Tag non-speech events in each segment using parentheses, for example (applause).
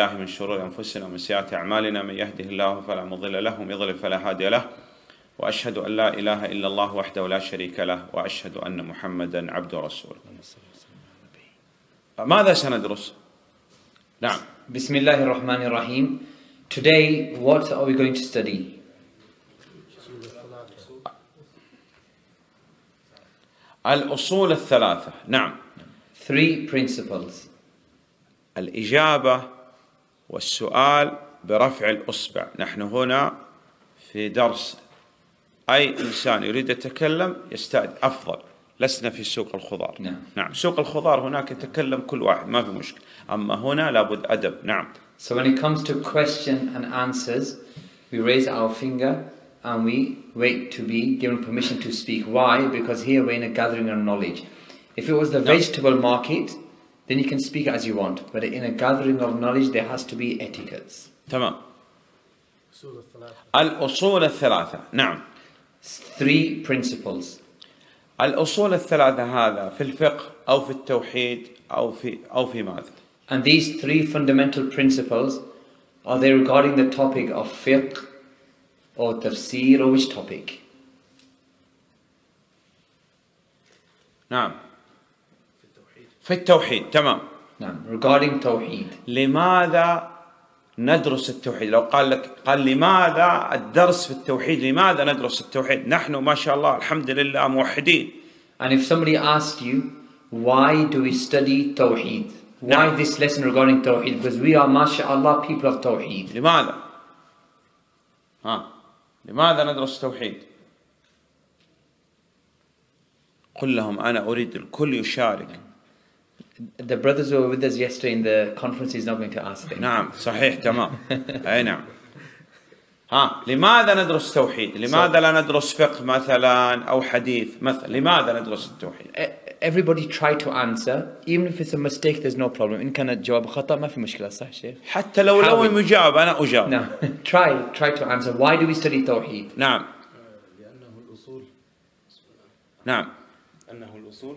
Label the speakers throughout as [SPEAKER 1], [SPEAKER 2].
[SPEAKER 1] الله من شرور أنفسنا ومن سيئات أعمالنا من يهده الله فلا مضل له ومن يضلل فلا هادي له وأشهد أن لا إله إلا الله وحده لا شريك له وأشهد أن محمدا عبده ورسوله ماذا سندرس؟ نعم
[SPEAKER 2] Bismillah ar-Rahman ar-Rahim. Today, what are we going to study?
[SPEAKER 1] الأصول الثلاثة نعم
[SPEAKER 2] Three principles.
[SPEAKER 1] الإجابة والسؤال برفع الأصبع نحن هنا في درس أي إنسان يريد يتكلم يستعد أفضل لسنا في سوق الخضار
[SPEAKER 2] نعم.
[SPEAKER 1] نعم سوق الخضار هناك يتكلم كل واحد ما في مشكلة أما هنا لابد أدب نعم
[SPEAKER 2] So when it comes to question and answers, we raise our finger and we wait to be given permission to speak. Why? Because here we're in a gathering of knowledge. If it was the vegetable market, then you can speak as you want. But in a gathering of knowledge, there has to be etiquettes.
[SPEAKER 1] تمام الأصول الثلاثة نعم
[SPEAKER 2] Three principles.
[SPEAKER 1] الأصول الثلاثة هذا في الفقه أو في التوحيد أو في أو في ماذا؟
[SPEAKER 2] And these three fundamental principles are they regarding the topic of fiqh or tafsir or which topic?
[SPEAKER 1] نعم في التوحيد تمام
[SPEAKER 2] Now, regarding tawheed.
[SPEAKER 1] لماذا ندرس التوحيد لو قال لك قال لماذا الدرس في التوحيد لماذا ندرس التوحيد نحن ما شاء الله الحمد لله موحدين
[SPEAKER 2] And if somebody asked you, why do we study tawheed? Why
[SPEAKER 1] No.
[SPEAKER 2] this lesson regarding tawheed? Because we are, mashallah, people of tawheed.
[SPEAKER 1] لماذا ها لماذا ندرس التوحيد قل لهم أنا أريد الكل يشارك
[SPEAKER 2] The brothers who were with us yesterday in the conference is not going to ask them.
[SPEAKER 1] نعم صحيح تمام أي نعم ها لماذا ندرس التوحيد لماذا لا ندرس فقه مثلا أو حديث مثلا لماذا ندرس التوحيد
[SPEAKER 2] E- Everybody try to answer, even if it's a mistake, there's no problem. إن كانت جواب خطأ ما في مشكلة صح شيخ؟
[SPEAKER 1] حتى لو لو. مجاوب أنا أجاوب
[SPEAKER 2] Now, try, try to answer. Why do we study tawheed?
[SPEAKER 1] نعم
[SPEAKER 3] لأنه الأصول
[SPEAKER 1] نعم
[SPEAKER 3] أنه الأصول أصول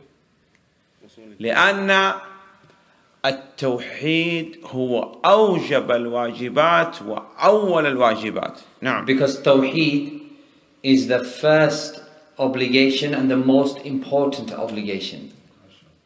[SPEAKER 1] لأن التوحيد هو أوجب الواجبات وأول الواجبات نعم
[SPEAKER 2] Because tawheed is the first obligation and the most important obligation.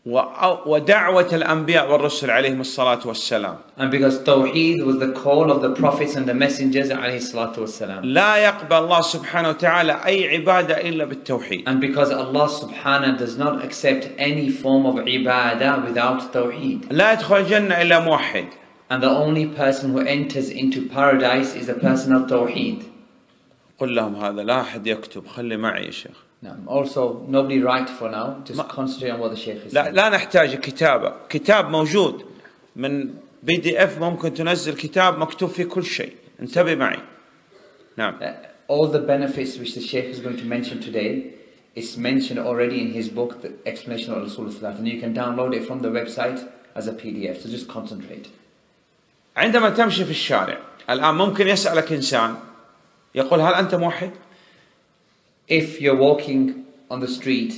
[SPEAKER 1] ودعوة الأنبياء والرسل عليهم الصلاة والسلام
[SPEAKER 2] And because tawheed was the call of the prophets and the messengers عليه الصلاة والسلام.
[SPEAKER 1] لا يقبل الله سبحانه وتعالى أي عبادة إلا بالتوحيد
[SPEAKER 2] And because Allah subhanahu does not accept any form of ibadah without tawheed.
[SPEAKER 1] لا يدخل الجنة إلا موحد
[SPEAKER 2] And the only person who enters into paradise is a person of tawheed.
[SPEAKER 1] قل لهم هذا لا أحد يكتب خلي معي يا شيخ
[SPEAKER 2] نعم also nobody write for now. Just concentrate on what the sheikh is
[SPEAKER 1] لا لا نحتاج كتابه كتاب موجود. من بي دي اف ممكن تنزل كتاب مكتوب فيه كل شيء. انتبه معي. نعم.
[SPEAKER 2] Uh, all the benefits which the sheikh is going to mention today is mentioned already in his book the explanation of Usul and you can download it from the website as a PDF so just concentrate.
[SPEAKER 1] عندما تمشي في الشارع الآن ممكن يسألك إنسان يقول هل أنت موحد؟
[SPEAKER 2] If you're walking on the street,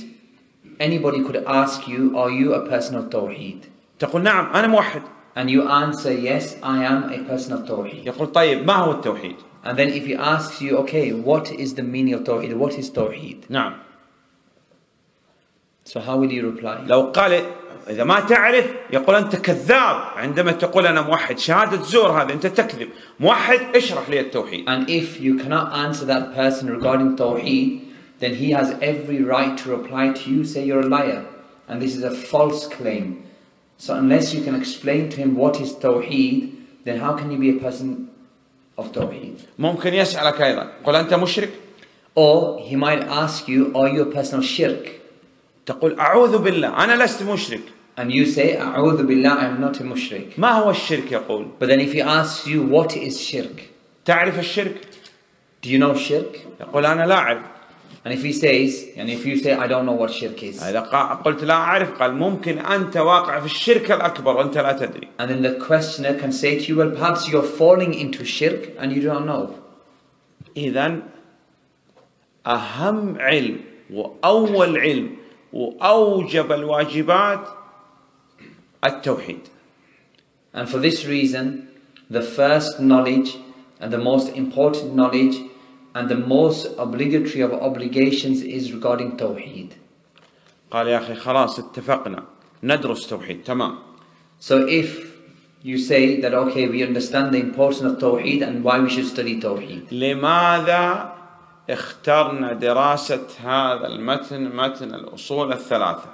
[SPEAKER 2] anybody could ask you, Are you a person of Tawheed?
[SPEAKER 1] تقول نعم أنا موحد
[SPEAKER 2] And you answer, Yes, I am a person of Tawheed.
[SPEAKER 1] يقول طيب ما هو التوحيد؟
[SPEAKER 2] And then if he asks you, Okay, what is the meaning of Tawheed? What is Tawheed?
[SPEAKER 1] نعم
[SPEAKER 2] So how will you reply?
[SPEAKER 1] لو قال إذا ما تعرف يقول أنت كذاب عندما تقول أنا موحد شهادة زور هذا أنت تكذب موحد اشرح لي التوحيد
[SPEAKER 2] And if you cannot answer that person regarding Tawheed, then he has every right to reply to you, say you're a liar. And this is a false claim. So unless you can explain to him what is Tawheed, then how can you be a person of Tawheed?
[SPEAKER 1] ممكن يسألك أيضا قل أنت مشرك
[SPEAKER 2] Or he might ask you, are you a person of shirk?
[SPEAKER 1] تقول أعوذ بالله أنا لست مشرك
[SPEAKER 2] And you say, A'udhu billah, I am not a mushrik.
[SPEAKER 1] ما هو الشرك يقول
[SPEAKER 2] But then if he asks you, what is shirk?
[SPEAKER 1] تعرف الشرك
[SPEAKER 2] Do you know shirk?
[SPEAKER 1] يقول أنا لا أعرف
[SPEAKER 2] And if he says, and if you say, I don't know what shirk is.
[SPEAKER 1] إذا قا- قلت لا أعرف قال ممكن أنت واقع في الشرك الأكبر وأنت لا تدري
[SPEAKER 2] And then the questioner can say to you, well, perhaps you're falling into shirk and you don't know.
[SPEAKER 1] إذا أهم علم وأول علم وأوجب الواجبات التوحيد
[SPEAKER 2] And for this reason, the first knowledge and the most important knowledge and the most obligatory of obligations is regarding Tawheed.
[SPEAKER 1] قال يا أخي خلاص اتفقنا ندرس توحيد تمام
[SPEAKER 2] So if you say that okay, we understand the importance of Tawheed and why we should study Tawheed.
[SPEAKER 1] لماذا اخترنا دراسة هذا المتن متن الأصول الثلاثة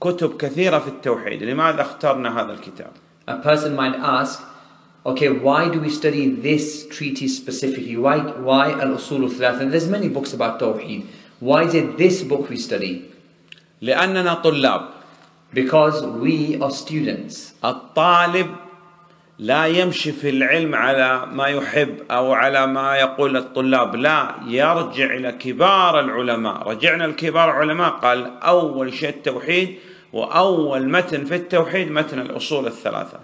[SPEAKER 1] كتب كثيرة في التوحيد لماذا اخترنا هذا الكتاب
[SPEAKER 2] A person might ask, okay, why do we study this treatise specifically? Why, why Al-Usul al There's many books about Tawheed. Why is it this book we study?
[SPEAKER 1] لأننا طلاب
[SPEAKER 2] Because we are students.
[SPEAKER 1] الطالب لا يمشي في العلم على ما يحب أو على ما يقول الطلاب لا يرجع إلى كبار العلماء رجعنا لكبار العلماء قال أول شيء التوحيد وأول متن في التوحيد متن الأصول الثلاثة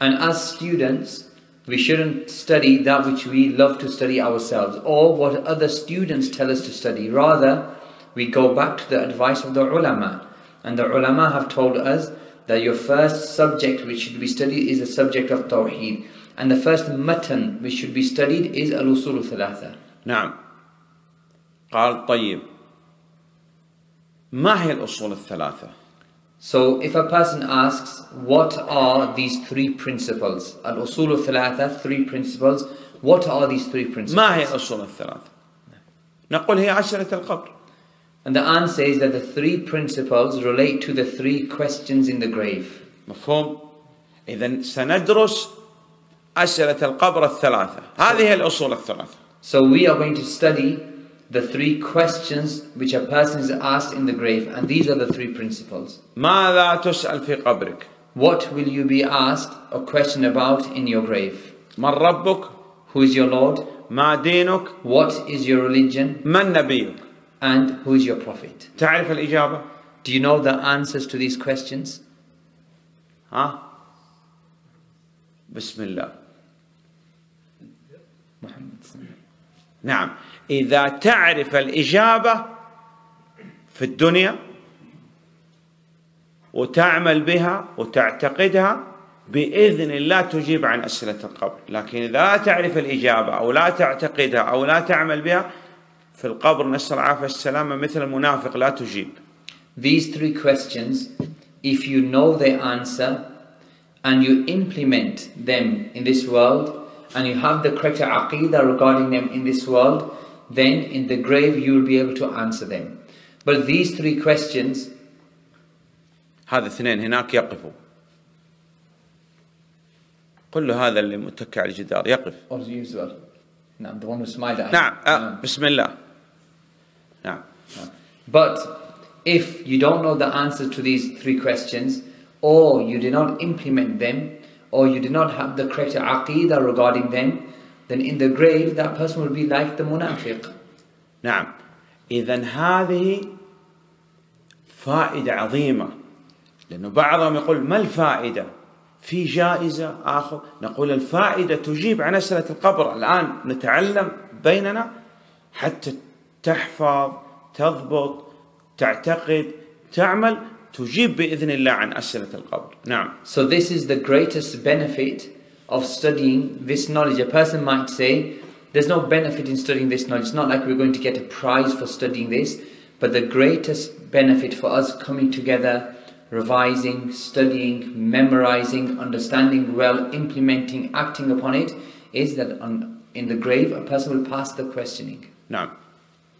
[SPEAKER 2] And as students, we shouldn't study that which we love to study ourselves or what other students tell us to study. Rather, we go back to the advice of the ulama. And the ulama have told us that your first subject which should be studied is the subject of Tawheed. And the first matan which should be studied is Al-Usul Thalatha.
[SPEAKER 1] نعم قال طيب ما هي الأصول الثلاثة
[SPEAKER 2] so if a person asks, what are these three principles? Al-usul al-thalatha, three principles. What are these three principles?
[SPEAKER 1] ما هي أصول الثلاثة؟ نقول هي أسئلة القبر.
[SPEAKER 2] And the answer is that the three principles relate to the three questions in the grave.
[SPEAKER 1] مفهوم؟ إذا سندرس أسئلة القبر الثلاثة. هذه الأصول الثلاثة.
[SPEAKER 2] So we are going to study the three questions which a person is asked in the grave, and these are the three principles.
[SPEAKER 1] ماذا تسأل في قبرك
[SPEAKER 2] What will you be asked a question about in your grave?
[SPEAKER 1] من ربك
[SPEAKER 2] Who is your Lord?
[SPEAKER 1] ما دينك
[SPEAKER 2] What is your religion?
[SPEAKER 1] من نبيك
[SPEAKER 2] And who is your prophet?
[SPEAKER 1] تعرف الإجابة
[SPEAKER 2] Do you know the answers to these questions?
[SPEAKER 1] ها بسم الله نعم إذا تعرف الإجابة في الدنيا وتعمل بها وتعتقدها بإذن الله تجيب عن أسئلة القبر. لكن إذا لا تعرف الإجابة أو لا تعتقدها أو لا تعمل بها في القبر نسأل العافية السلامة مثل المنافق لا تجيب.
[SPEAKER 2] These three questions, if you know the answer and you implement them in this world and you have the correct aqidah regarding them in this world, then in the grave you will be able to answer them. But these three questions,
[SPEAKER 1] هذا اثنين هناك يقفوا قل له هذا اللي متكئ على الجدار يقف
[SPEAKER 2] or you as well. No, the one who smiled at
[SPEAKER 1] نعم آه.
[SPEAKER 2] Um,
[SPEAKER 1] بسم الله نعم
[SPEAKER 2] But if you don't know the answer to these three questions, or you did not implement them, or you did not have the correct aqidah regarding them, then in the grave that person will be like the munafiq.
[SPEAKER 1] نعم. إذا هذه فائدة عظيمة. لأنه بعضهم يقول ما الفائدة؟ في جائزة آخر. نقول الفائدة تجيب عن أسئلة القبر. الآن نتعلم بيننا حتى تحفظ تضبط تعتقد تعمل تجيب بإذن الله عن أسئلة القبر. نعم.
[SPEAKER 2] So this is the greatest benefit of studying this knowledge. A person might say, there's no benefit in studying this knowledge. It's not like we're going to get a prize for studying this, but the greatest benefit for us coming together, revising, studying, memorizing, understanding well, implementing, acting upon it, is that on, in the grave a person will pass the questioning.
[SPEAKER 1] نعم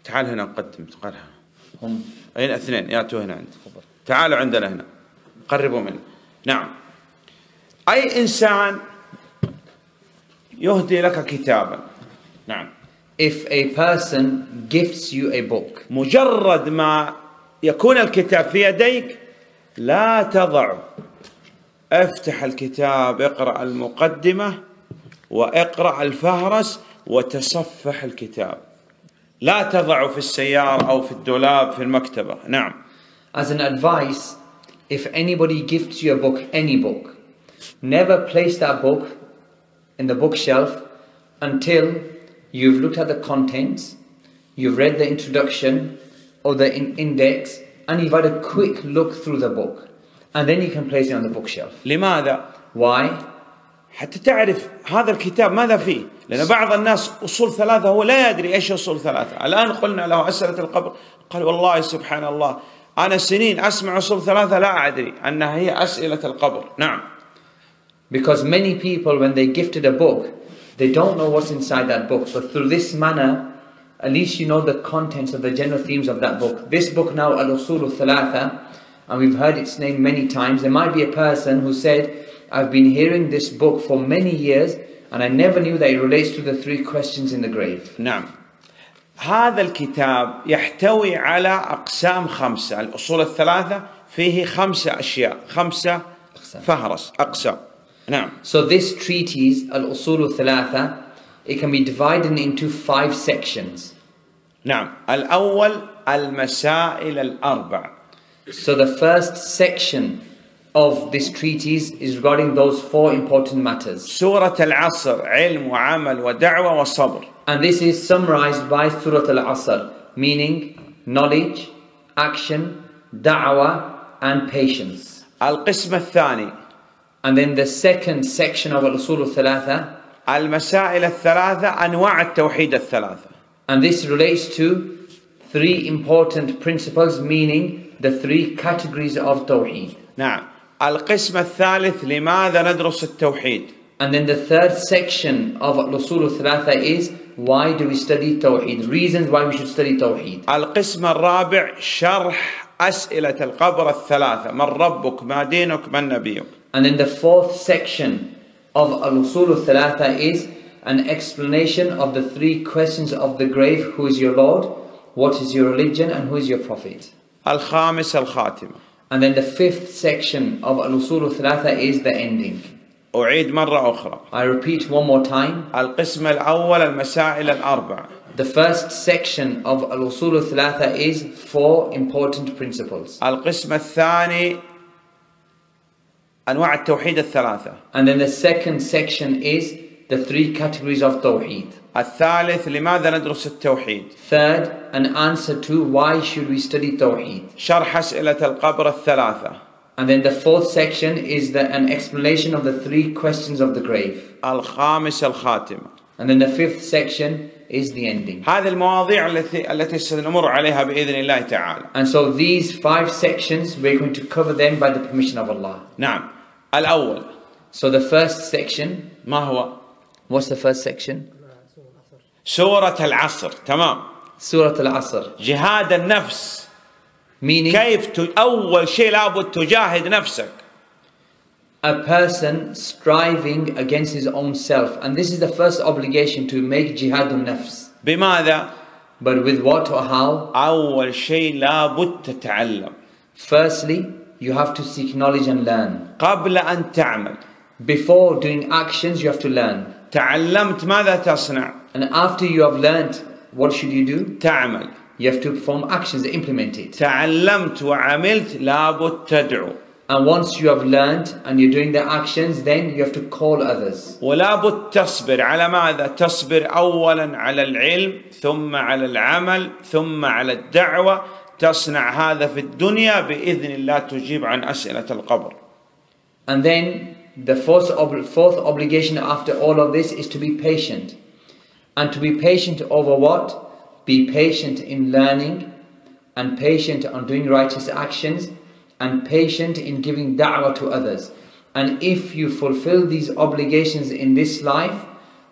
[SPEAKER 1] تعال هنا نقدم تقرها
[SPEAKER 2] هم
[SPEAKER 1] أين اثنين ياتوا هنا عند تعالوا عندنا هنا قربوا منه نعم أي إنسان يهدي لك كتابا. نعم.
[SPEAKER 2] If a person gifts you a book,
[SPEAKER 1] مجرد ما يكون الكتاب في يديك لا تضع. افتح الكتاب اقرأ المقدمة واقرأ الفهرس وتصفح الكتاب. لا تضعه في السيارة أو في الدولاب في المكتبة. نعم.
[SPEAKER 2] As an advice, if anybody gifts you a book, any book, never place that book in the bookshelf until you've looked at the contents, you've read the introduction or the in- index, and you've had a quick look through the book. And then you can place it on the bookshelf.
[SPEAKER 1] لماذا؟
[SPEAKER 2] Why?
[SPEAKER 1] حتى تعرف هذا الكتاب ماذا فيه لأن بعض الناس أصول ثلاثة هو لا يدري إيش أصول ثلاثة الآن قلنا له أسئلة القبر قال والله سبحان الله أنا سنين أسمع أصول ثلاثة لا أدري أنها هي أسئلة القبر نعم
[SPEAKER 2] Because many people, when they're gifted a book, they don't know what's inside that book. But through this manner, at least you know the contents of the general themes of that book. This book now, Al Usul al Thalatha, and we've heard its name many times. There might be a person who said, I've been hearing this book for many years, and I never knew that it relates to the three questions in the grave.
[SPEAKER 1] نعم هذا الكتاب يحتوي على أقسام خمسة الأصول الثلاثة فيه خمسة أشياء خمسة
[SPEAKER 2] أقسام.
[SPEAKER 1] فهرس أقسام نعم
[SPEAKER 2] So this treatise, Al Usul al Thalatha, it can be divided into five sections.
[SPEAKER 1] نعم الأول المسائل الأربع
[SPEAKER 2] So the first section of this treatise is regarding those four important matters.
[SPEAKER 1] سورة العصر علم وعمل ودعوة وصبر
[SPEAKER 2] And this is summarized by Surah Al Asr, meaning knowledge, action, da'wah, and patience.
[SPEAKER 1] القسم الثاني
[SPEAKER 2] And then the second section of Al Usul al Thalatha,
[SPEAKER 1] المسائل الثلاثة أنواع التوحيد الثلاثة
[SPEAKER 2] and this relates to three important principles, meaning the three categories of Tawheed.
[SPEAKER 1] نعم القسم الثالث لماذا ندرس التوحيد
[SPEAKER 2] And then the third section of Al Usul al Thalatha is why do we study Tawheed? Reasons why we should study Tawheed.
[SPEAKER 1] القسم الرابع شرح أسئلة القبر الثلاثة من ربك ما دينك من نبيك
[SPEAKER 2] And then the fourth section of Al Usul al Thalatha is an explanation of the three questions of the grave Who is your Lord? What is your religion? And who is your Prophet?
[SPEAKER 1] الخامس الخاتمة
[SPEAKER 2] And then the fifth section of Al Usul al Thalatha is the ending.
[SPEAKER 1] أعيد مرة أخرى
[SPEAKER 2] I repeat one more time.
[SPEAKER 1] القسم الأول المسائل الأربع
[SPEAKER 2] The first section of Al Usul al Thalatha is four important principles.
[SPEAKER 1] القسم الثاني أنواع التوحيد الثلاثة
[SPEAKER 2] And then the second section is the three categories of Tawheed.
[SPEAKER 1] الثالث لماذا ندرس التوحيد
[SPEAKER 2] Third, an answer to why should we study Tawheed.
[SPEAKER 1] شرح أسئلة القبر الثلاثة
[SPEAKER 2] And then the fourth section is the, an explanation of the three questions of the grave.
[SPEAKER 1] الخامس الخاتمة
[SPEAKER 2] And then the fifth section is the ending.
[SPEAKER 1] هذه المواضيع التي التي سنمر عليها بإذن الله تعالى
[SPEAKER 2] And so these five sections, we're going to cover them by the permission of Allah.
[SPEAKER 1] نعم الأول
[SPEAKER 2] So the first section,
[SPEAKER 1] ما هو
[SPEAKER 2] what's the first section?
[SPEAKER 1] سورة العصر تمام
[SPEAKER 2] Surah Al-Asr.
[SPEAKER 1] جهاد النفس
[SPEAKER 2] Meaning,
[SPEAKER 1] كيف ت... أول شيء لابد تجاهد نفسك
[SPEAKER 2] a person striving against his own self. And this is the first obligation to make jihad nafs.
[SPEAKER 1] بماذا
[SPEAKER 2] But with what or how?
[SPEAKER 1] أول شيء لابد تتعلم
[SPEAKER 2] Firstly, you have to seek knowledge and learn.
[SPEAKER 1] قبل أن تعمل
[SPEAKER 2] Before doing actions, you have to learn.
[SPEAKER 1] تعلمت ماذا تصنع
[SPEAKER 2] And after you have learned, what should you do?
[SPEAKER 1] تعمل
[SPEAKER 2] You have to perform actions, implement it.
[SPEAKER 1] تعلمت وعملت لابد تدعو
[SPEAKER 2] And once you have learned and you're doing the actions, then you have to call others.
[SPEAKER 1] ولابد تصبر على ماذا تصبر أولا على العلم ثم على العمل ثم على الدعوة تصنع هذا في الدنيا بإذن الله تجيب عن أسئلة القبر
[SPEAKER 2] And then the fourth, ob- fourth obligation after all of this is to be patient. And to be patient over what? Be patient in learning, and patient on doing righteous actions, and patient in giving da'wah to others. And if you fulfill these obligations in this life,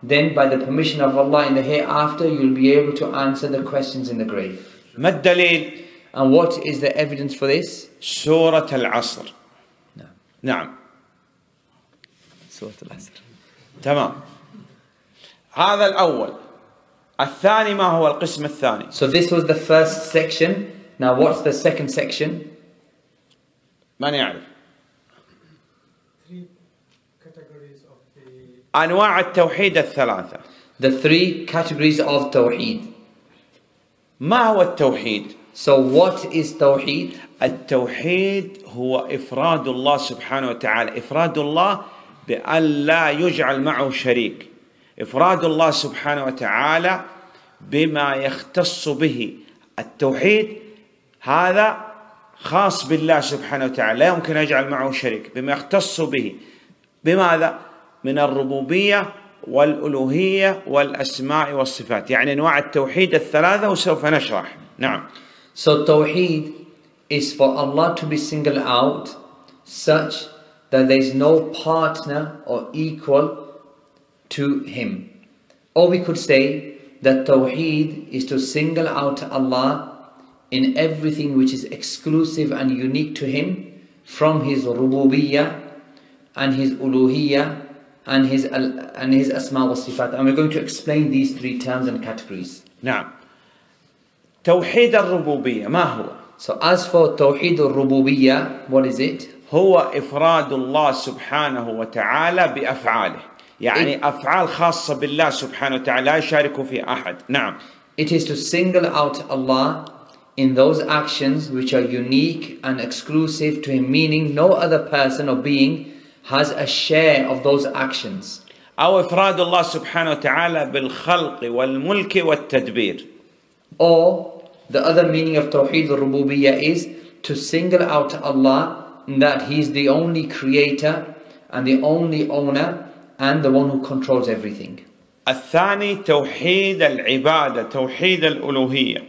[SPEAKER 2] then by the permission of Allah in the hereafter, you'll be able to answer the questions in the grave.
[SPEAKER 1] ما الدليل
[SPEAKER 2] And what is the evidence for this?
[SPEAKER 1] سورة العصر
[SPEAKER 2] نعم.
[SPEAKER 1] نعم
[SPEAKER 2] Surah Al-Asr.
[SPEAKER 1] تمام هذا الأول الثاني ما هو القسم الثاني
[SPEAKER 2] So this was the first section. Now what's the second section?
[SPEAKER 1] من يعرف
[SPEAKER 4] three categories of the
[SPEAKER 1] أنواع التوحيد الثلاثة
[SPEAKER 2] The three categories of Tawheed.
[SPEAKER 1] ما هو التوحيد
[SPEAKER 2] So what is Tawheed?
[SPEAKER 1] التوحيد هو إفراد الله سبحانه وتعالى. إفراد الله بأن لا يجعل معه شريك. إفراد الله سبحانه وتعالى بما يختص به. التوحيد هذا خاص بالله سبحانه وتعالى. لا يمكن يجعل معه شريك. بما يختص به. بماذا؟ من الربوبية والألوهية والأسماء والصفات. يعني أنواع التوحيد الثلاثة وسوف نشرح. نعم.
[SPEAKER 2] So Tawheed is for Allah to be singled out such that there is no partner or equal to Him. Or we could say that Tawheed is to single out Allah in everything which is exclusive and unique to Him from His rububiyyah and His uluhiyyah and His, and his asma wa sifat. And we're going to explain these three terms and categories.
[SPEAKER 1] Now. توحيد الربوبية ما هو؟
[SPEAKER 2] So as for Tawheed al-Rububiyyah, what is it?
[SPEAKER 1] هو إفراد الله سبحانه وتعالى بأفعاله يعني أفعال خاصة بالله سبحانه وتعالى لا يشارك فيها أحد نعم
[SPEAKER 2] It is to single out Allah in those actions which are unique and exclusive to Him, meaning no other person or being has a share of those actions.
[SPEAKER 1] أو إفراد الله سبحانه وتعالى بالخلق والملك والتدبير
[SPEAKER 2] Or the other meaning of Tawheed al-Rububiyyah is to single out Allah in that He is the only creator and the only owner and the one who controls everything.
[SPEAKER 1] الثاني توحيد العبادة توحيد الألوهية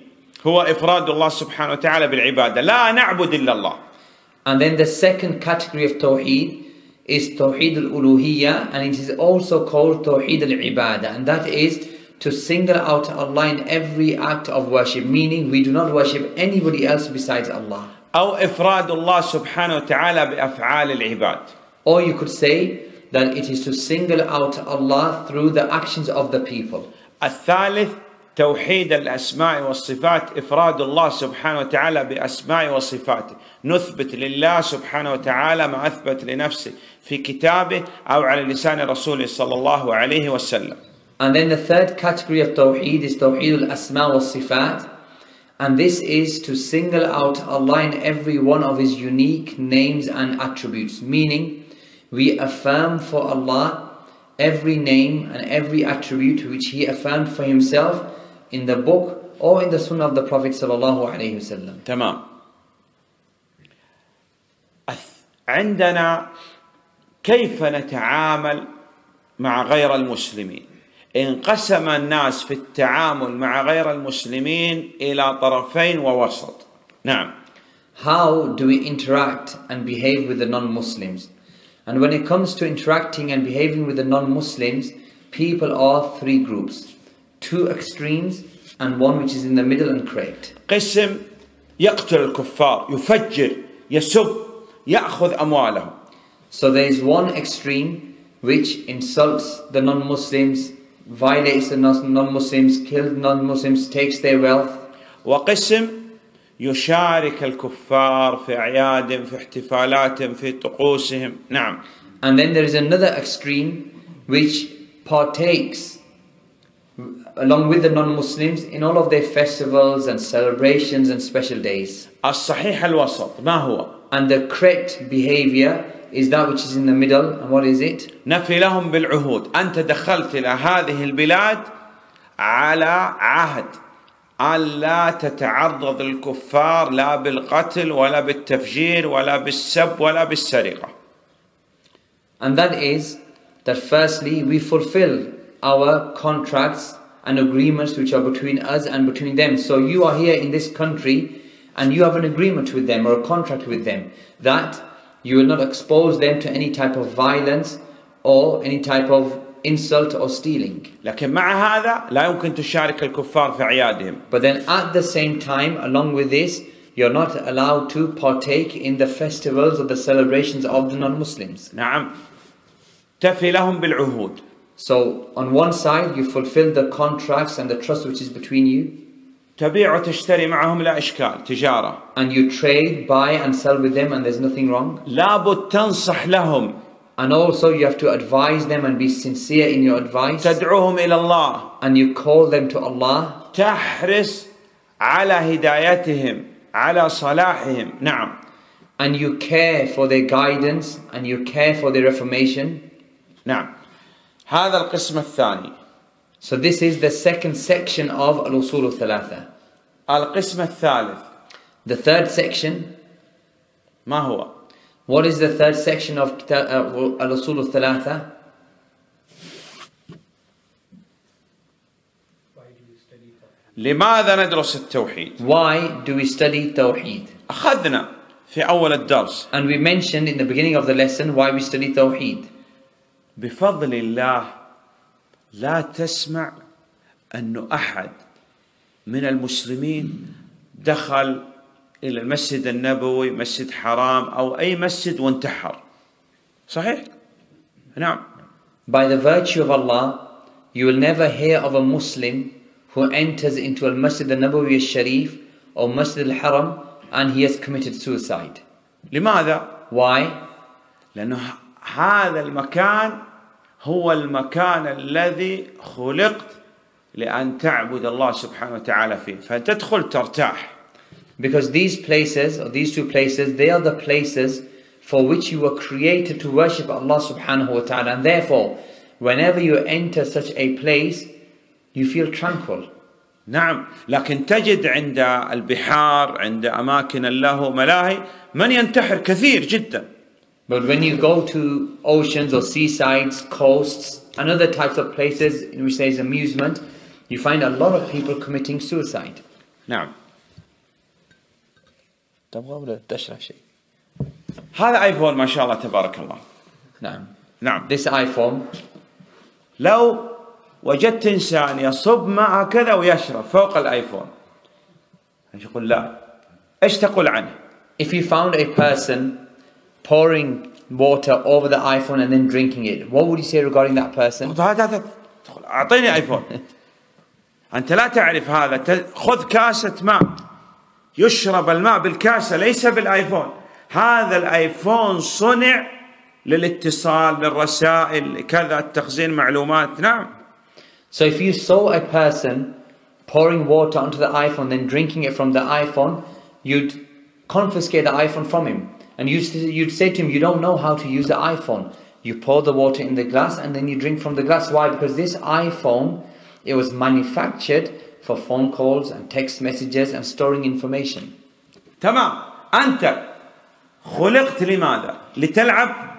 [SPEAKER 1] هو إفراد الله سبحانه وتعالى بالعبادة لا نعبد إلا الله
[SPEAKER 2] And then the second category of Tawheed is Tawheed al-Uluhiyya and it is also called Tawheed al-Ibadah and that is to single out Allah in every act of worship meaning we do not worship anybody else besides Allah.
[SPEAKER 1] أو إفراد الله سبحانه وتعالى بأفعال العباد
[SPEAKER 2] Or you could say that it is to single out Allah through the actions of the people.
[SPEAKER 1] الثالث توحيد الأسماء والصفات إفراد الله سبحانه وتعالى بأسماء وصفاته نثبت لله سبحانه وتعالى ما أثبت لنفسه في كتابه أو على لسان رسوله صلى الله عليه وسلم
[SPEAKER 2] And then the third category of Tawheed is Tawheed al-Asma wa Sifat. And this is to single out Allah in every one of His unique names and attributes. Meaning, we affirm for Allah every name and every attribute which He affirmed for Himself in the book or in the Sunnah of the Prophet sallallahu alaihi wasallam.
[SPEAKER 1] تمام أث- عندنا كيف نتعامل مع غير المسلمين انقسم الناس في التعامل مع غير المسلمين إلى طرفين ووسط نعم
[SPEAKER 2] How do we interact and behave with the non-Muslims? And when it comes to interacting and behaving with the non-Muslims, people are three groups. Two extremes and one which is in the middle and correct.
[SPEAKER 1] قسم يقتل الكفار يفجر يسب يأخذ أموالهم
[SPEAKER 2] So there is one extreme which insults the non-Muslims, violates the non- non-Muslims, kills non-Muslims, takes their wealth.
[SPEAKER 1] وقسم يشارك الكفار في أعيادهم في احتفالاتهم في طقوسهم نعم
[SPEAKER 2] And then there is another extreme which partakes along with the non-Muslims in all of their festivals and celebrations and special days.
[SPEAKER 1] الصحيح الوسط ما هو
[SPEAKER 2] And the correct behavior is that which is in the middle. And what is it?
[SPEAKER 1] نفي لهم بالعهود أنت دخلت إلى هذه البلاد على عهد أن لا تتعرض الكفار لا بالقتل ولا بالتفجير ولا بالسب ولا بالسرقة
[SPEAKER 2] And that is that firstly we fulfill our contracts and agreements which are between us and between them. So you are here in this country and you have an agreement with them or a contract with them that you will not expose them to any type of violence or any type of insult or stealing.
[SPEAKER 1] لكن مع هذا لا يمكن تشارك الكفار في أعيادهم
[SPEAKER 2] But then at the same time, along with this, you're not allowed to partake in the festivals or the celebrations of the non-Muslims.
[SPEAKER 1] نعم تفي لهم بالعهود
[SPEAKER 2] So on one side, you fulfill the contracts and the trust which is between you,
[SPEAKER 1] تبيع وتشتري معهم لا إشكال تجارة
[SPEAKER 2] and you trade, buy, and sell with them, and there's nothing wrong.
[SPEAKER 1] لابد تنصح لهم
[SPEAKER 2] And also, you have to advise them and be sincere in your advice,
[SPEAKER 1] تدعوهم إلى الله
[SPEAKER 2] and you call them to Allah,
[SPEAKER 1] تحرص على هدايتهم على صلاحهم نعم
[SPEAKER 2] and you care for their guidance and you care for their reformation.
[SPEAKER 1] نعم هذا القسم الثاني
[SPEAKER 2] So this is the second section of الأصول الثلاثة.
[SPEAKER 1] القسم الثالث.
[SPEAKER 2] The third section.
[SPEAKER 1] ما هو؟
[SPEAKER 2] What is the third section of الأصول الثلاثة?
[SPEAKER 1] لماذا ندرس التوحيد؟
[SPEAKER 2] Why do we study Tawheed?
[SPEAKER 1] أخذنا في أول الدرس.
[SPEAKER 2] And we mentioned in the beginning of the lesson why we study Tawheed.
[SPEAKER 1] بفضل الله لا تسمع أنه أحد من المسلمين دخل إلى المسجد النبوي مسجد حرام أو أي مسجد وانتحر صحيح؟ نعم
[SPEAKER 2] By the virtue of Allah, you will never hear of a Muslim who enters into al Masjid al Nabawi al Sharif or Masjid al Haram and he has committed suicide.
[SPEAKER 1] لماذا؟
[SPEAKER 2] Why?
[SPEAKER 1] لأنه هذا المكان هو المكان الذي خلقت لأن تعبد الله سبحانه وتعالى فيه فتدخل ترتاح
[SPEAKER 2] Because these places, or these two places, they are the places for which you were created to worship Allah subhanahu wa ta'ala. And therefore, whenever you enter such a place, you feel tranquil.
[SPEAKER 1] نعم لكن تجد عند البحار عند أماكن الله ملاهي من ينتحر كثير جدا
[SPEAKER 2] But when you go to oceans or seasides, coasts, and other types of places in which there is amusement, you find a lot of people committing suicide.
[SPEAKER 1] نعم
[SPEAKER 2] تبغى ولا تشرح شيء؟
[SPEAKER 1] هذا ايفون ما شاء الله تبارك الله
[SPEAKER 2] نعم.
[SPEAKER 1] نعم
[SPEAKER 2] This iPhone,
[SPEAKER 1] لو وجدت انسان يصب ماء كذا ويشرب فوق الايفون ايش يقول لا ايش تقول عنه
[SPEAKER 2] if you found a person pouring water over the iPhone and then drinking it, what would you say regarding that person?
[SPEAKER 1] هذا (laughs) هذا تقول اعطيني ايفون انت لا تعرف هذا ت- خذ كاسه ماء يشرب الماء بالكاسه ليس بالايفون هذا الايفون صنع للاتصال للرسائل كذا تخزين معلومات نعم
[SPEAKER 2] So if you saw a person pouring water onto the iPhone, then drinking it from the iPhone, you'd confiscate the iPhone from him. And you'd, you'd say to him, you don't know how to use the iPhone. You pour the water in the glass and then you drink from the glass. Why? Because this iPhone, it was manufactured for phone calls and text messages and storing information.
[SPEAKER 1] تمام انت خلقت لماذا لتلعب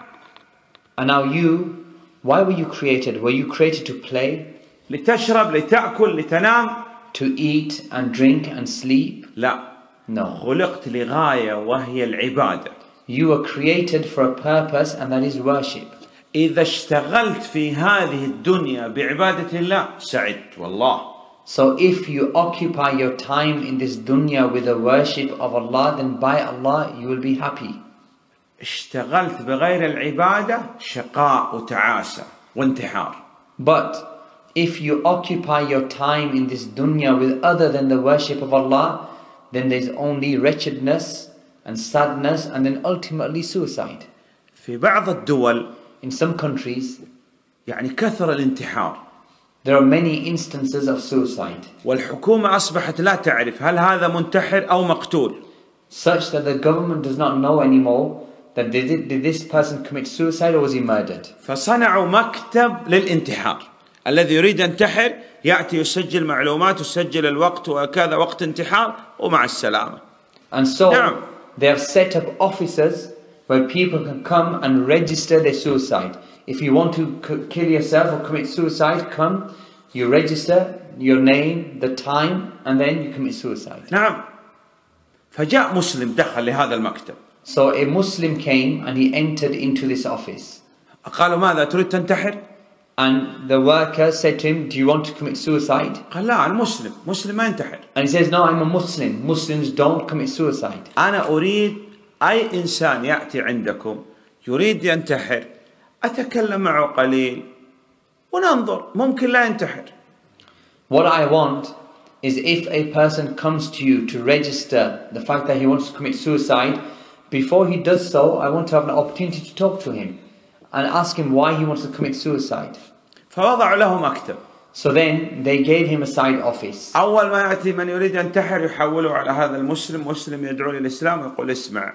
[SPEAKER 2] And now you, why were you created? Were you created to play,
[SPEAKER 1] لتشرب لتاكل لتنام
[SPEAKER 2] to eat and drink and sleep?
[SPEAKER 1] لا
[SPEAKER 2] No.
[SPEAKER 1] خلقت لغايه وهي العباده
[SPEAKER 2] You were created for a purpose and that is worship.
[SPEAKER 1] اذا اشتغلت في هذه الدنيا بعباده الله سعدت والله
[SPEAKER 2] So if you occupy your time in this dunya with the worship of Allah, then by Allah you will be happy.
[SPEAKER 1] اشتغلت بغير العباده شقاء وتعاسه وانتحار
[SPEAKER 2] But if you occupy your time in this dunya with other than the worship of Allah, then there's only wretchedness and sadness and then ultimately suicide.
[SPEAKER 1] في بعض الدول
[SPEAKER 2] In some countries,
[SPEAKER 1] يعني كثر الانتحار
[SPEAKER 2] there are many instances of suicide,
[SPEAKER 1] والحكومه اصبحت لا تعرف هل هذا منتحر او مقتول
[SPEAKER 2] such that the government does not know anymore that did, it, did this person commit suicide or was he murdered.
[SPEAKER 1] فصنعوا مكتب للانتحار الذي يريد ينتحر ياتي يسجل معلومات ويسجل الوقت وكذا وقت انتحار ومع السلامه
[SPEAKER 2] And so
[SPEAKER 1] Yeah.
[SPEAKER 2] they have set up offices where people can come and register their suicide. If you want to c- kill yourself or commit suicide, come, you register your name, the time, and then you commit suicide.
[SPEAKER 1] نعم فجاء مسلم دخل لهذا المكتب
[SPEAKER 2] So a Muslim came and he entered into this office.
[SPEAKER 1] قالوا ماذا تريد تنتحر
[SPEAKER 2] And the worker said to him, Do you want to commit suicide?
[SPEAKER 1] قال لا أنا مسلم مسلم ما ينتحر
[SPEAKER 2] And he says, No, I'm a Muslim. Muslims don't commit suicide.
[SPEAKER 1] أنا أريد أي إنسان يأتي عندكم يريد ينتحر أتكلم معه قليل وننظر ممكن لا ينتحر
[SPEAKER 2] What I want is if a person comes to you to register the fact that he wants to commit suicide, before he does so, I want to have an opportunity to talk to him and ask him why he wants to commit suicide.
[SPEAKER 1] فوضعوا له مكتب
[SPEAKER 2] So then they gave him a side office.
[SPEAKER 1] أول ما يأتي من يريد ينتحر يحوله على هذا المسلم مسلم يدعو للإسلام ويقول اسمع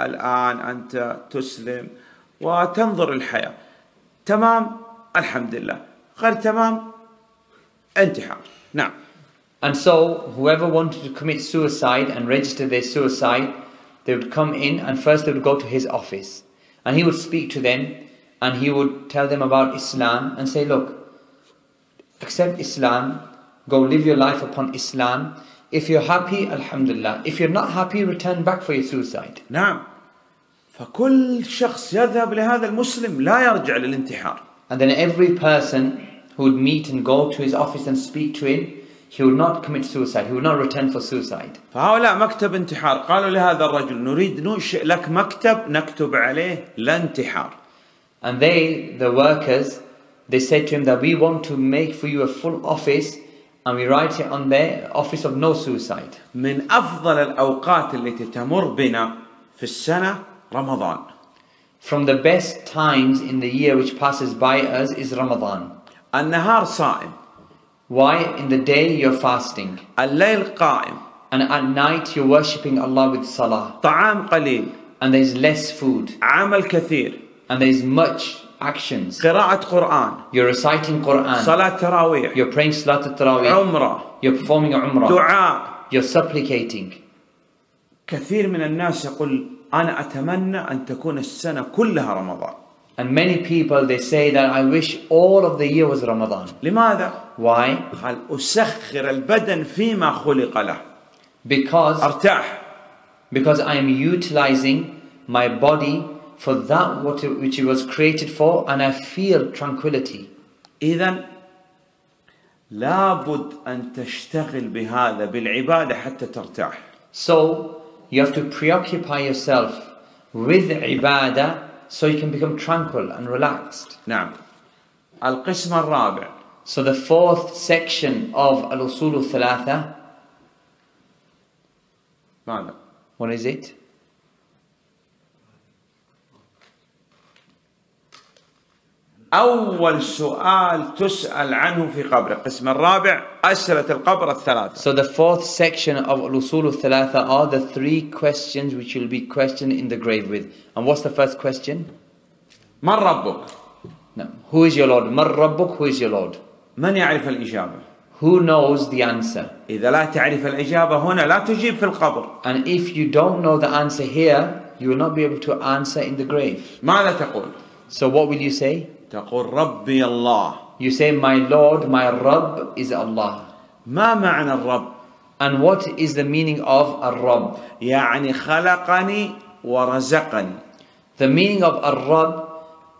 [SPEAKER 1] الآن أنت تسلم وتنظر الحياة تمام الحمد لله غير تمام انتحار نعم
[SPEAKER 2] And so, whoever wanted to commit suicide and register their suicide, they would come in and first they would go to his office. And he would speak to them and he would tell them about Islam and say, Look, accept Islam Go live your life upon Islam. If you're happy, Alhamdulillah. If you're not happy, return back for your suicide.
[SPEAKER 1] نعم فكل شخص يذهب لهذا المسلم لا يرجع للانتحار
[SPEAKER 2] And then every person who would meet and go to his office and speak to him, he would not commit suicide. He would not return for suicide.
[SPEAKER 1] فهؤلاء مكتب انتحار قالوا لهذا الرجل نريد ننشئ لك مكتب نكتب عليه لا انتحار
[SPEAKER 2] And they, the workers, they said to him that we want to make for you a full office and we write it on there, office of no suicide.
[SPEAKER 1] من أفضل الأوقات التي تمر بنا في السنة رمضان
[SPEAKER 2] From the best times in the year which passes by us is Ramadan.
[SPEAKER 1] النهار صائم
[SPEAKER 2] Why? In the day you're fasting.
[SPEAKER 1] الليل قائم
[SPEAKER 2] And at night you're worshipping Allah with salah.
[SPEAKER 1] طعام قليل
[SPEAKER 2] And there's less food.
[SPEAKER 1] عمل كثير
[SPEAKER 2] And there's much actions.
[SPEAKER 1] قراءة قرآن
[SPEAKER 2] You're reciting Quran.
[SPEAKER 1] صلاة تراويح
[SPEAKER 2] You're praying Salat al-Taraweeh.
[SPEAKER 1] عمرة
[SPEAKER 2] You're performing a Umrah.
[SPEAKER 1] دعاء
[SPEAKER 2] You're supplicating.
[SPEAKER 1] كثير من الناس يقول أنا أتمنى أن تكون السنة كلها رمضان
[SPEAKER 2] And many people they say that I wish all of the year was Ramadan.
[SPEAKER 1] لماذا؟
[SPEAKER 2] Why?
[SPEAKER 1] قال أسخر البدن فيما خلق له
[SPEAKER 2] Because
[SPEAKER 1] أرتاح
[SPEAKER 2] because I am utilizing my body for that what it, which it was created for and I feel tranquility.
[SPEAKER 1] إذا لابد أن تشتغل بهذا بالعبادة حتى ترتاح
[SPEAKER 2] So you have to preoccupy yourself with ibadah so you can become tranquil and relaxed.
[SPEAKER 1] نعم القسم الرابع
[SPEAKER 2] So the fourth section of Al-Usul al-Thalatha,
[SPEAKER 1] ماذا؟
[SPEAKER 2] what is it?
[SPEAKER 1] أول سؤال تسأل عنه في قبر القسم الرابع أسئلة القبر الثلاثة
[SPEAKER 2] So the fourth section of Al-Usul al-Thalatha are the three questions which you'll be questioned in the grave with. And what's the first question?
[SPEAKER 1] من ربك؟
[SPEAKER 2] No. Who is your Lord? Mar Rabbuk, who is your Lord?
[SPEAKER 1] من يعرف الإجابة؟
[SPEAKER 2] Who knows the answer?
[SPEAKER 1] إذا لا تعرف الإجابة هنا لا تجيب في القبر
[SPEAKER 2] And if you don't know the answer here, you will not be able to answer in the grave.
[SPEAKER 1] ماذا تقول؟
[SPEAKER 2] So what will you say?
[SPEAKER 1] تقول ربي الله
[SPEAKER 2] You say, My Lord, my Rabb is Allah.
[SPEAKER 1] ما معنى الرب؟
[SPEAKER 2] And what is the meaning of Ar-Rabb?
[SPEAKER 1] يعني خلقني ورزقني
[SPEAKER 2] The meaning of Ar-Rabb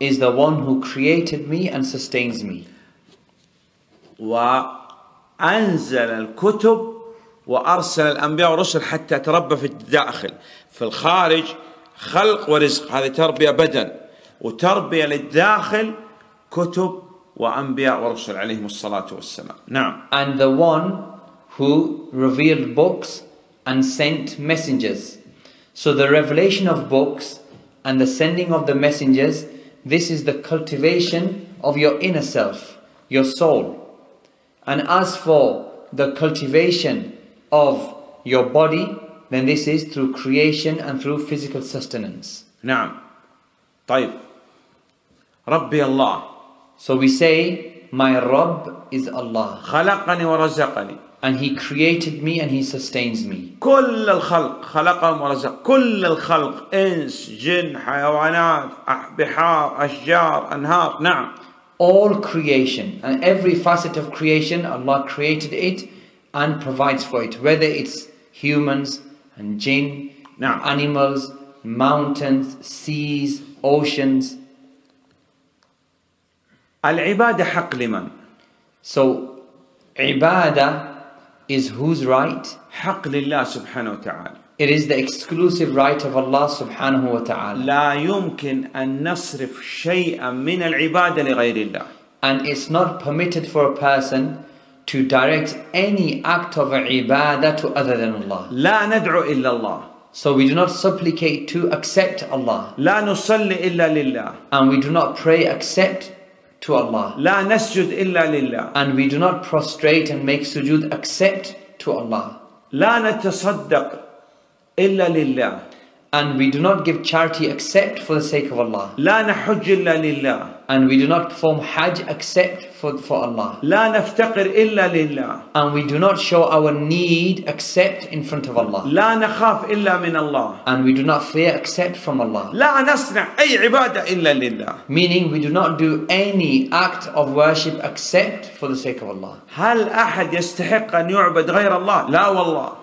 [SPEAKER 2] is the one who created me and sustains me.
[SPEAKER 1] وأنزل الكتب وأرسل الأنبياء والرسل حتى أتربى في الداخل في الخارج خلق ورزق هذه تربية بدن وتربية للداخل كتب وأنبياء ورسل عليهم الصلاة والسلام نعم
[SPEAKER 2] And the one who revealed books and sent messengers. So the revelation of books and the sending of the messengers, this is the cultivation of your inner self, your soul. And as for the cultivation of your body, then this is through creation and through physical sustenance.
[SPEAKER 1] نعم طيب ربي الله
[SPEAKER 2] So we say, My Rabb is Allah,
[SPEAKER 1] خلقني ورزقني
[SPEAKER 2] and He created me and He sustains me.
[SPEAKER 1] كل الخلق خلقهم ورزق كل الخلق إنس جن حيوانات أح- بحار أشجار أنهار نعم
[SPEAKER 2] All creation and every facet of creation, Allah created it and provides for it, whether it's humans and jinn,
[SPEAKER 1] نعم.
[SPEAKER 2] animals, mountains, seas, oceans.
[SPEAKER 1] العبادة حق لمن؟
[SPEAKER 2] So, ibadah is whose right?
[SPEAKER 1] حق لله سبحانه وتعالى
[SPEAKER 2] It is the exclusive right of Allah subhanahu wa ta'ala.
[SPEAKER 1] لا يمكن أن نصرف شيئا من العبادة لغير الله
[SPEAKER 2] And it's not permitted for a person to direct any act of ibadah to other than Allah.
[SPEAKER 1] لا ندعو إلا الله
[SPEAKER 2] So we do not supplicate to accept Allah.
[SPEAKER 1] لا نصلي إلا لله
[SPEAKER 2] And we do not pray except to Allah.
[SPEAKER 1] لا نسجد إلا لله
[SPEAKER 2] And we do not prostrate and make sujood except to Allah.
[SPEAKER 1] لا نتصدق إلا لله
[SPEAKER 2] And we do not give charity except for the sake of Allah.
[SPEAKER 1] لا نحج إلا لله
[SPEAKER 2] And we do not perform Hajj except for, for Allah.
[SPEAKER 1] لا نفتقر إلا لله
[SPEAKER 2] And we do not show our need except in front of Allah.
[SPEAKER 1] لا نخاف إلا من الله
[SPEAKER 2] And we do not fear except from Allah.
[SPEAKER 1] لا نصنع أي عبادة إلا لله
[SPEAKER 2] Meaning we do not do any act of worship except for the sake of Allah.
[SPEAKER 1] هل أحد يستحق أن يعبد غير الله لا والله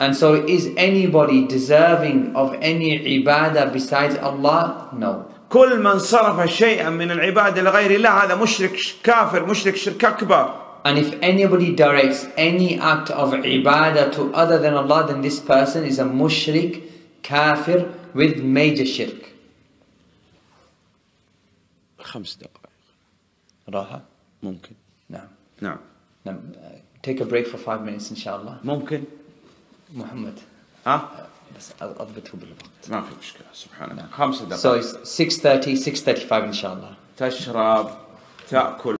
[SPEAKER 2] And so is anybody deserving of any ibadah besides Allah? No.
[SPEAKER 1] كل من صرف شيئا من العبادة لغير الله هذا مشرك كافر مشرك شرك أكبر
[SPEAKER 2] And if anybody directs any act of ibadah to other than Allah, then this person is a mushrik, kafir with major shirk.
[SPEAKER 1] خمس دقائق
[SPEAKER 2] Raha?
[SPEAKER 1] ممكن
[SPEAKER 2] No.
[SPEAKER 1] نعم
[SPEAKER 2] no. uh, Take a break for five minutes, inshallah.
[SPEAKER 1] ممكن
[SPEAKER 2] محمد.
[SPEAKER 1] ها؟
[SPEAKER 2] بس أضبطه بالوقت.
[SPEAKER 1] ما في مشكلة سبحان الله. نعم.
[SPEAKER 2] خمس
[SPEAKER 1] دقائق.
[SPEAKER 2] سو 6:30 6:35 إن شاء الله.
[SPEAKER 1] تشرب تأكل.